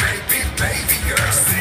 baby, baby girl.